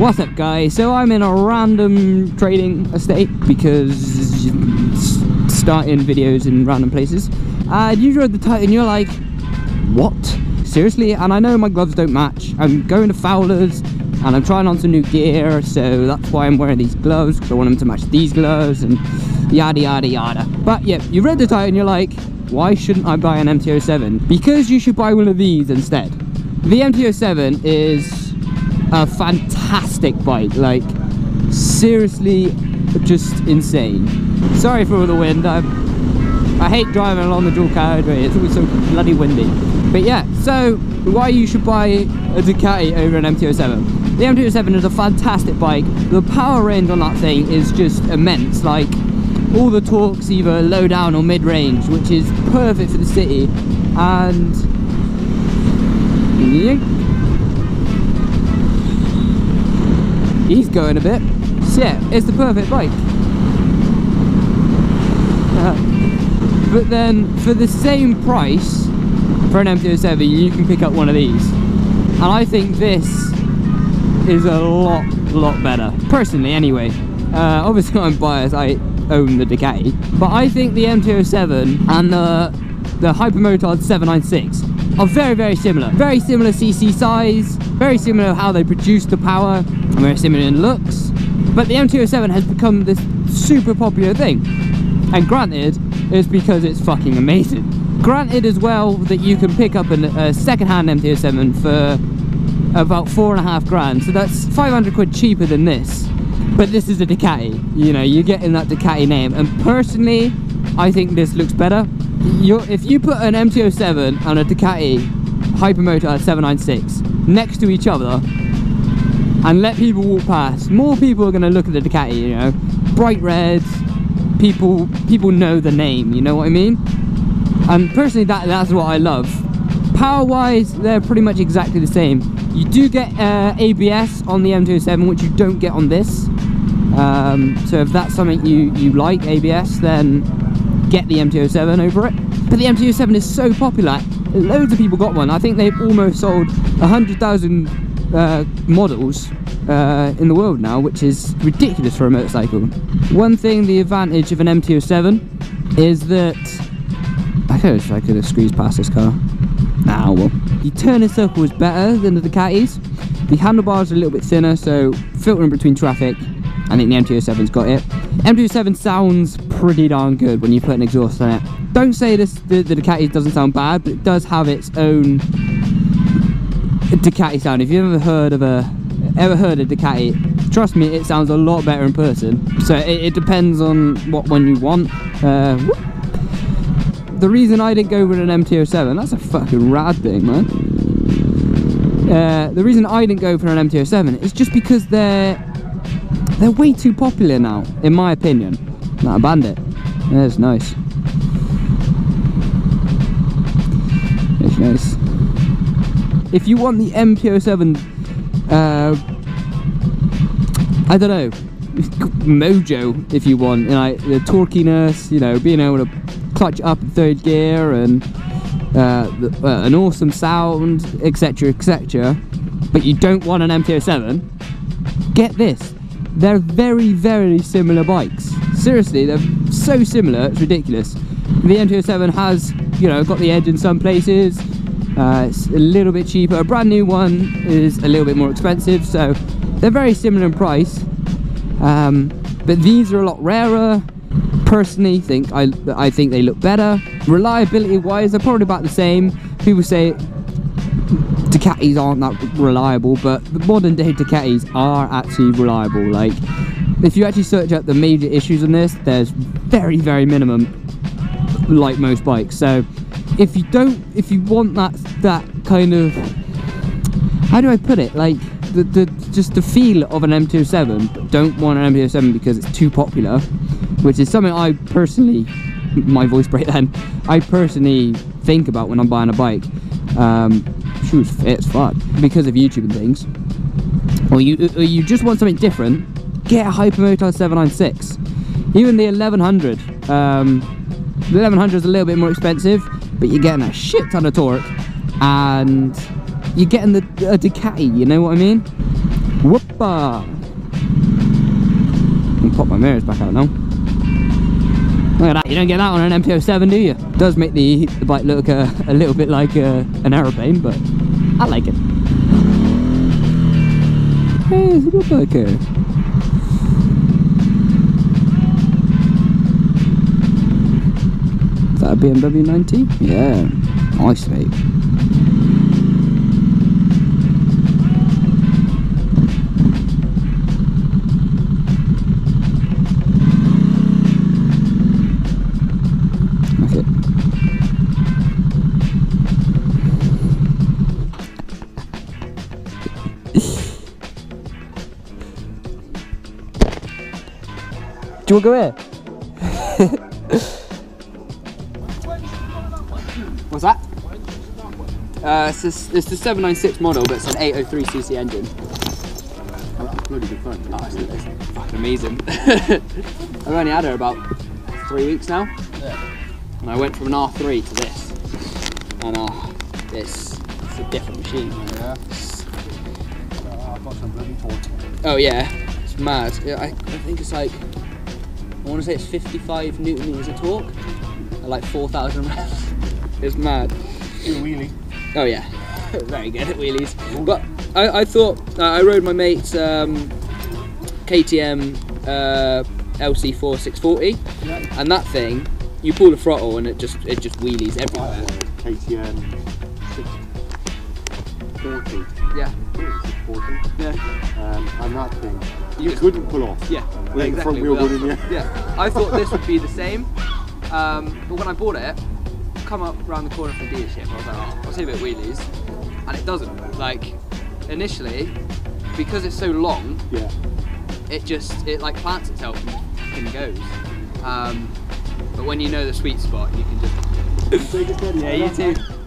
What's up guys? So I'm in a random trading estate because starting videos in random places and you read the title and you're like what? Seriously? And I know my gloves don't match. I'm going to Fowler's and I'm trying on some new gear so that's why I'm wearing these gloves because I want them to match these gloves and yada yada yada. But yeah, you read the title and you're like why shouldn't I buy an MT-07? Because you should buy one of these instead. The MT-07 is a fantastic bike like seriously just insane. Sorry for all the wind I, I hate driving along the dual carriageway it's always so bloody windy. But yeah so why you should buy a Ducati over an MT-07 the MT-07 is a fantastic bike. The power range on that thing is just immense like all the torques either low down or mid range which is perfect for the city. And he's going a bit. So yeah, it's the perfect bike. Uh, but then for the same price for an MT-07 you can pick up one of these. And I think this is a lot, lot better. Personally anyway. Uh, obviously I'm biased, I own the Ducati. But I think the MT-07 and the, the Hypermotard 796 are very, very similar. Very similar CC size, very similar how they produce the power, and very similar in looks. But the MT-07 has become this super popular thing. And granted, it's because it's fucking amazing. Granted as well that you can pick up an, a second-hand MT-07 for about four and a half grand. So that's 500 quid cheaper than this. But this is a Ducati. You know, you're getting that Ducati name. And personally, I think this looks better. You're, if you put an MT-07 and a Ducati Hypermoto 796 next to each other, and let people walk past. More people are going to look at the Ducati, you know. Bright reds, people people know the name, you know what I mean? And personally, that that's what I love. Power-wise, they're pretty much exactly the same. You do get uh, ABS on the MT-07, which you don't get on this. Um, so if that's something you, you like, ABS, then get the MT-07 over it. But the MT-07 is so popular, loads of people got one. I think they've almost sold 100,000 uh, models uh, in the world now, which is ridiculous for a motorcycle. One thing, the advantage of an MT-07 is that I if I could have squeezed past this car. Nah, well. The turning circle is better than the Ducatis. The handlebars are a little bit thinner, so filtering between traffic, I think the MT-07's got it. MT-07 sounds pretty darn good when you put an exhaust on it. Don't say this the, the Ducati doesn't sound bad, but it does have its own Ducati sound. If you've ever heard of a ever heard of Ducati, trust me, it sounds a lot better in person. So it, it depends on what one you want. Uh, the reason I didn't go with an MT-07, that's a fucking rad thing, man. Uh, the reason I didn't go for an MT-07 is just because they're they're way too popular now, in my opinion. Not a bandit. That's nice. It's nice if you want the MT-07 uh, I don't know mojo if you want you know, the torquiness you know being able to clutch up in third gear and uh, the, uh, an awesome sound etc etc but you don't want an MT-07 get this they're very very similar bikes seriously they're so similar it's ridiculous the MT-07 has you know got the edge in some places uh, it's a little bit cheaper. A brand new one is a little bit more expensive, so they're very similar in price. Um, but these are a lot rarer. Personally, think I I think they look better. Reliability wise, they're probably about the same. People say Ducatis aren't that reliable, but the modern day Ducatis are actually reliable. Like, if you actually search out the major issues on this, there's very, very minimum, like most bikes. So, if you don't if you want that that kind of how do I put it like the, the just the feel of an M27 but don't want an M27 because it's too popular which is something I personally my voice break then I personally think about when I'm buying a bike um shoes fit as fuck because of YouTube and things or you or you just want something different get a Hypermoto 796 even the 1100 um the 1100 is a little bit more expensive but you're getting a shit ton of torque and you're getting the a Ducati, you know what I mean? Whoopa! And pop my mirrors back out now. Look at that, you don't get that on an MT-07 do you? does make the, the bike look uh, a little bit like uh, an aeroplane, but I like it. Hey, a good bike here. Is that a BMW 90? Yeah, nice mate. Do you want to go here? What's that? Uh, it's, this, it's the 796 model, but it's an 803cc engine. Bloody good fun. Oh, it's, it's fucking amazing. I've only had her about three weeks now. Yeah. And I went from an R3 to this. And oh, this it's a different machine. Yeah. Uh, I've got some bloody torque. Oh yeah, it's mad. Yeah, I, I think it's like, I want to say it's 55 newton meters of torque, at like 4,000 revs. It's mad. Do wheelie. Oh yeah, very good at wheelies. But I, I thought uh, I rode my mate's um, KTM uh, LC4 640, Yeah. and that thing, you pull the throttle and it just it just wheelies everywhere. KTM 640. Yeah, 640. yeah, Um, and that thing, You you couldn't pull off. yeah. With the exactly, front wheel in the Yeah, I thought this would be the same, um, but when I bought it, come up around the corner from the dealership, I was like, oh, I'll bit of wheelies, and it doesn't. Like initially, because it's so long, Yeah. it just it like plants itself and goes. Um, but when you know the sweet spot, you can just it yeah, you too.